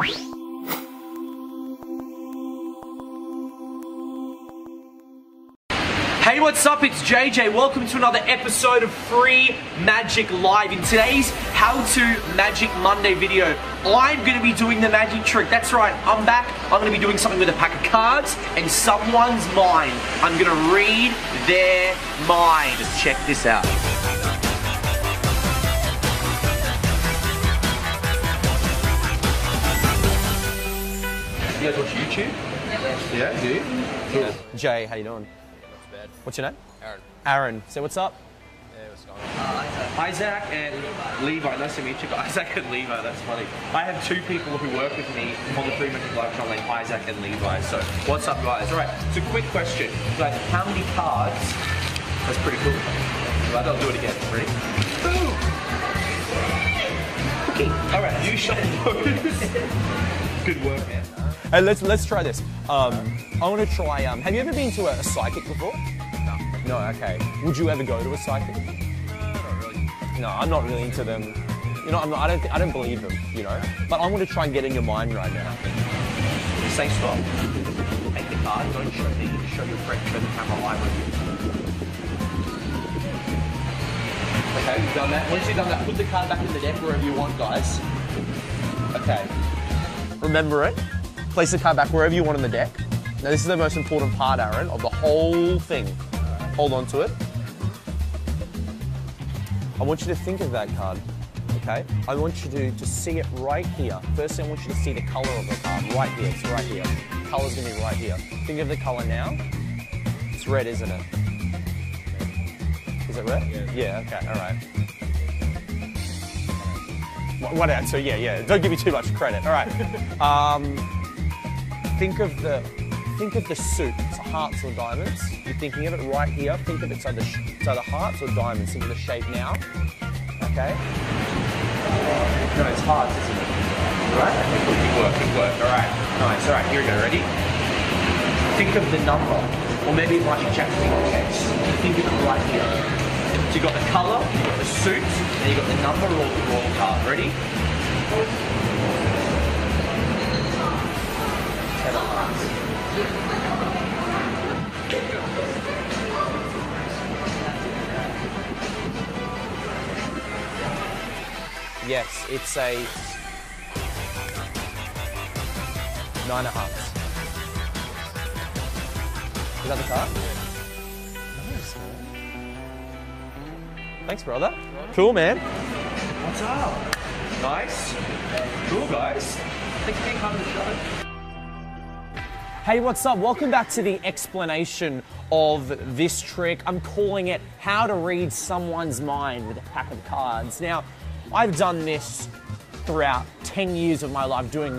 Hey, what's up? It's JJ. Welcome to another episode of Free Magic Live. In today's How to Magic Monday video, I'm going to be doing the magic trick. That's right, I'm back. I'm going to be doing something with a pack of cards and someone's mind. I'm going to read their mind. Check this out. Guys watch YouTube? Yeah, do you? Cool. Jay, how you doing? Not bad. What's your name? Aaron. Aaron. Say what's up. Yeah, what's going on? Isaac and Levi, nice to meet you. But Isaac and Levi, that's funny. I have two people who work with me on the Free Magic Live channel named Isaac and Levi. So, what's up, guys? All right, so quick question. Guys, how many cards? That's pretty cool. Right, I'll do it again. Ready? Boom! Okay, all right, you show those. Good work, man. Hey, let's let's try this. Um, I want to try. Um, have you ever been to a, a psychic before? No. No. Okay. Would you ever go to a psychic? Uh, not really. No, I'm not really into them. You know, I'm not, I don't. I don't believe them. You know, but I'm going to try and get in your mind right now. Say stop. Take the card, don't show me, show your friend, show the camera you. Okay, you've done that. Once you've done that, put the card back in the deck wherever you want, guys. Okay. Remember it. Place the card back wherever you want in the deck. Now, this is the most important part, Aaron, of the whole thing. Hold on to it. I want you to think of that card. Okay? I want you to, to see it right here. Firstly, I want you to see the color of the card right here. It's right here. Color's gonna be right here. Think of the color now. It's red, isn't it? Is it red? Yeah. Yeah, okay, all right. What, what? So yeah, yeah. Don't give me too much credit. All right. Um, think of the think of the suit. It's hearts or diamonds. You're thinking of it right here. Think of it so the so the hearts or diamonds. Think of the shape now. Okay. No, it's hard, isn't it? Right? Good work, good work. All right. Nice. All right, here we go. Ready? Think of the number. Or maybe it might be Jack fingertips. Think of it right here. So you got the colour, you got the suit, and you got the number or the roll card. Ready? Ten of hearts. Yes, it's a nine of hearts. Is the card? Nice, man. Thanks, brother. Cool, man. What's up? Nice. Cool, guys. Thanks for being part of the show. Hey, what's up? Welcome back to the explanation of this trick. I'm calling it How to Read Someone's Mind with a Pack of Cards. Now, I've done this throughout 10 years of my life doing magic.